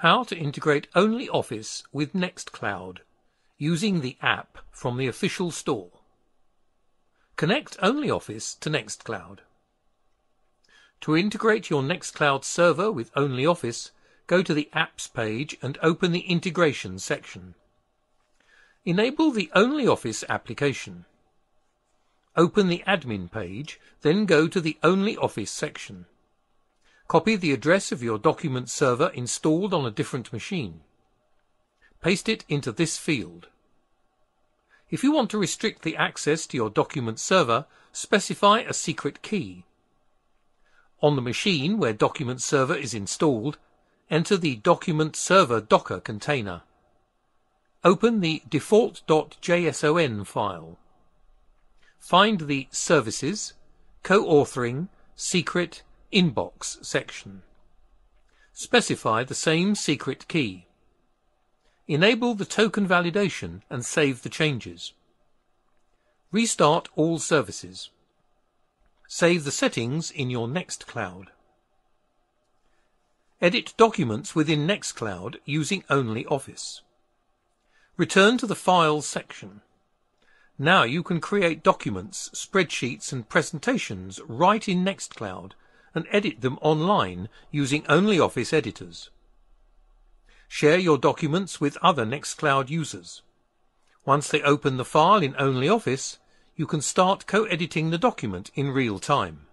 How to integrate OnlyOffice with Nextcloud using the app from the official store. Connect OnlyOffice to Nextcloud. To integrate your Nextcloud server with OnlyOffice, go to the Apps page and open the Integration section. Enable the OnlyOffice application. Open the Admin page, then go to the OnlyOffice section. Copy the address of your document server installed on a different machine. Paste it into this field. If you want to restrict the access to your document server, specify a secret key. On the machine where document server is installed, enter the document server docker container. Open the default.json file. Find the Services, Co-authoring, Secret, Inbox section. Specify the same secret key. Enable the token validation and save the changes. Restart all services. Save the settings in your Nextcloud. Edit documents within Nextcloud using OnlyOffice. Return to the Files section. Now you can create documents, spreadsheets and presentations right in Nextcloud and edit them online using OnlyOffice editors. Share your documents with other Nextcloud users. Once they open the file in OnlyOffice, you can start co-editing the document in real time.